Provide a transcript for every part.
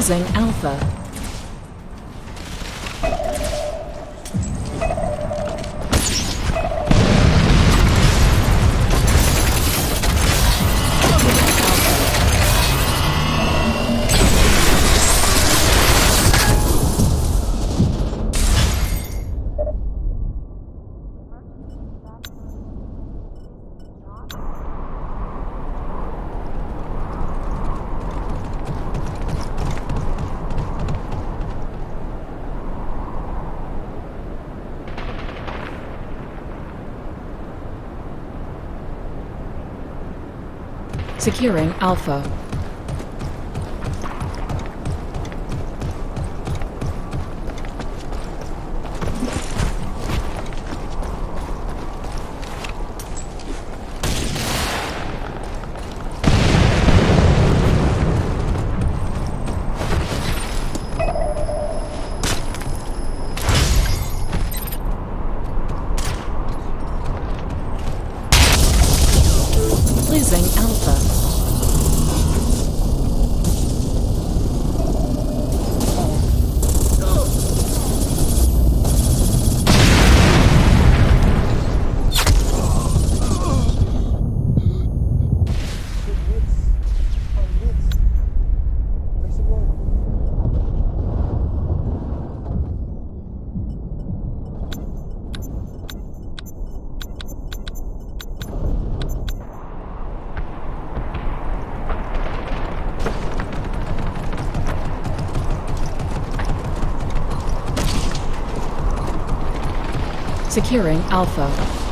Losing Alpha. Securing Alpha. Securing Alpha.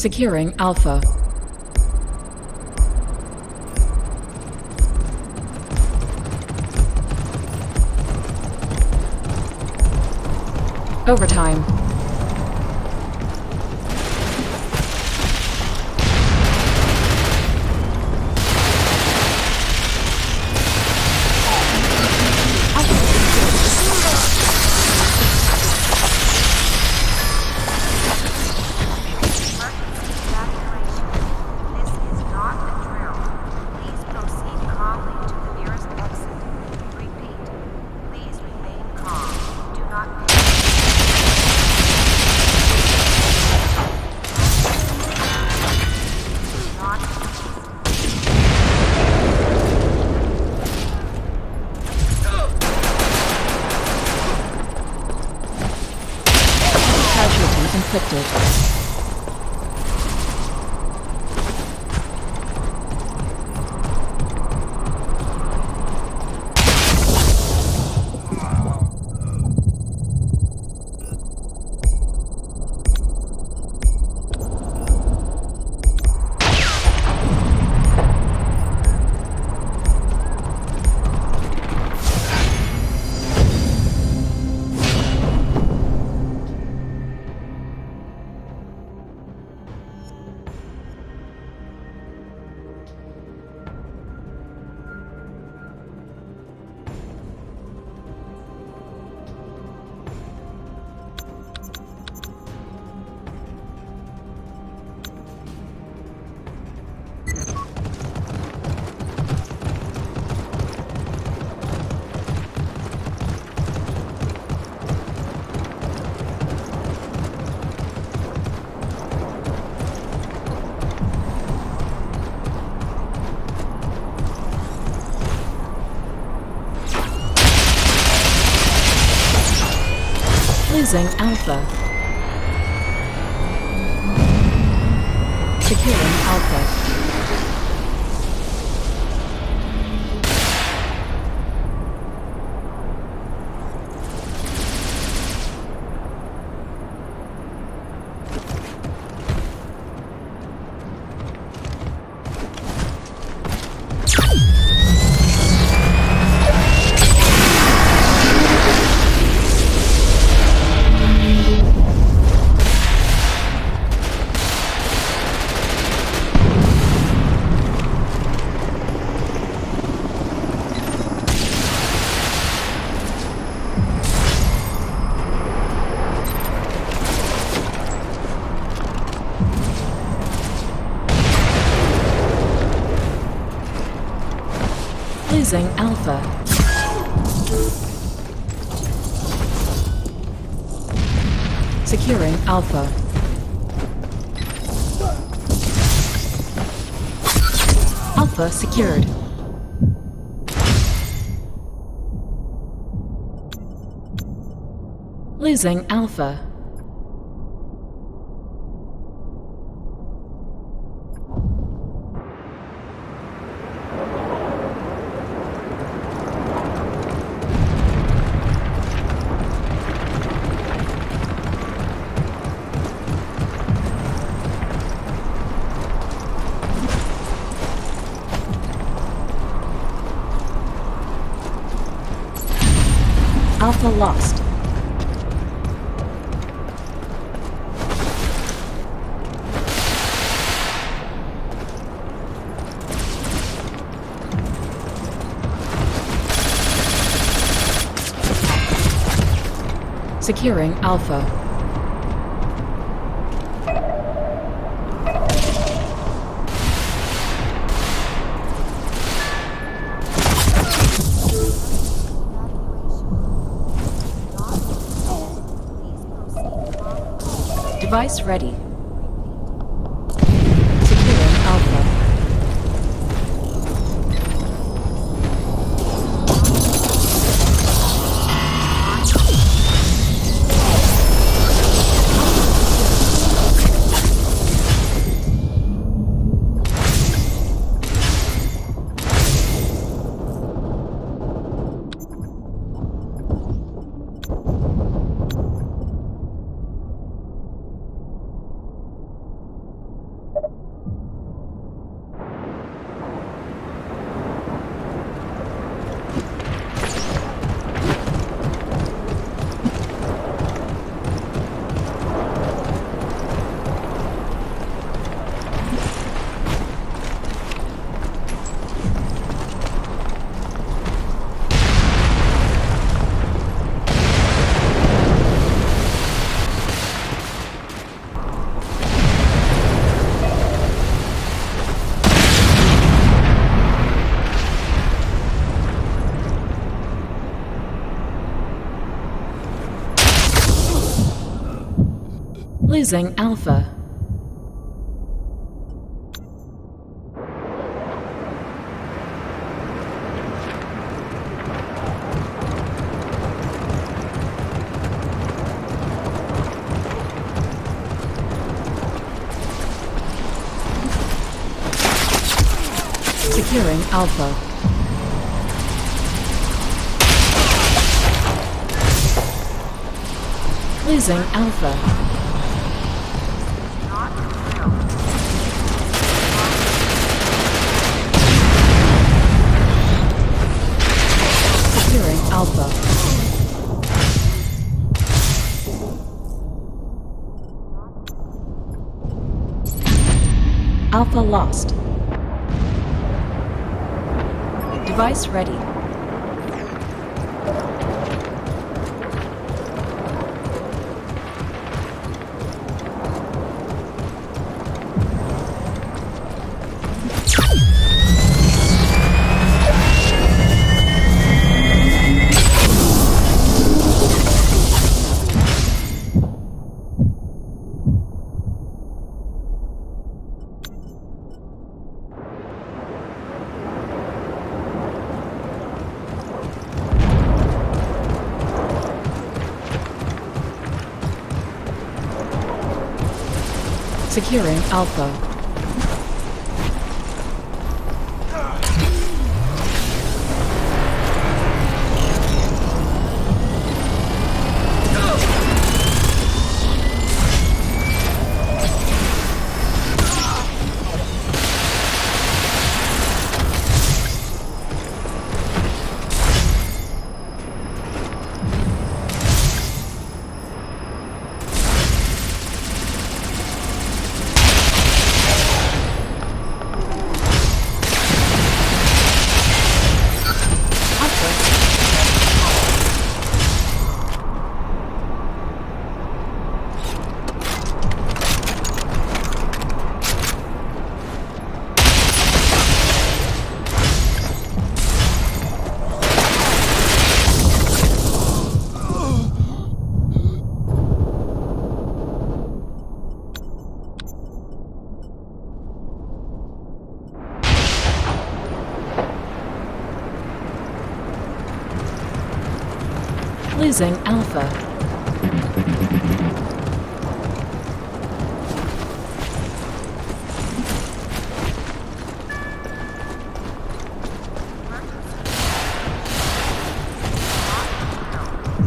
Securing Alpha. Overtime. Casualty Losing Alpha. Securing Alpha. Losing Alpha. Securing Alpha. Alpha secured. Losing Alpha. Alpha lost. Securing Alpha. Device ready. Losing Alpha. Securing Alpha. Losing Alpha. Alpha. Alpha lost. Device ready. Securing Alpha. Alpha.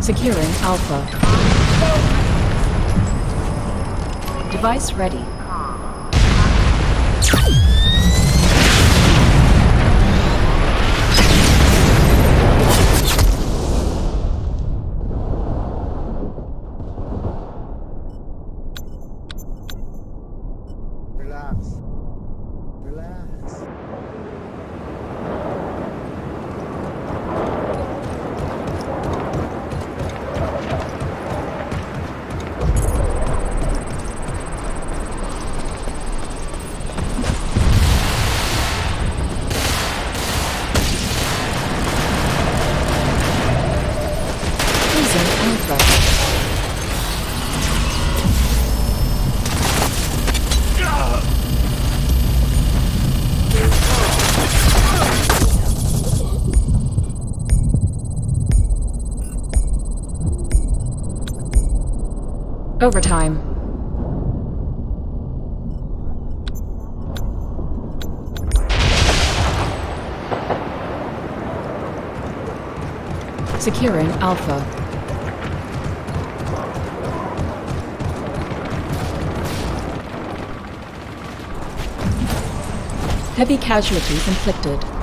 Securing Alpha. Device ready. Overtime. Securing Alpha. Heavy casualties inflicted.